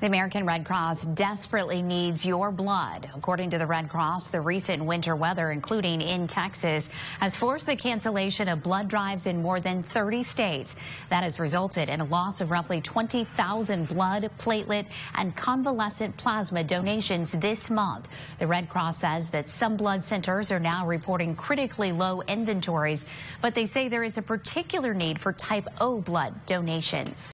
The American Red Cross desperately needs your blood. According to the Red Cross, the recent winter weather, including in Texas, has forced the cancellation of blood drives in more than 30 states. That has resulted in a loss of roughly 20,000 blood, platelet, and convalescent plasma donations this month. The Red Cross says that some blood centers are now reporting critically low inventories, but they say there is a particular need for type O blood donations.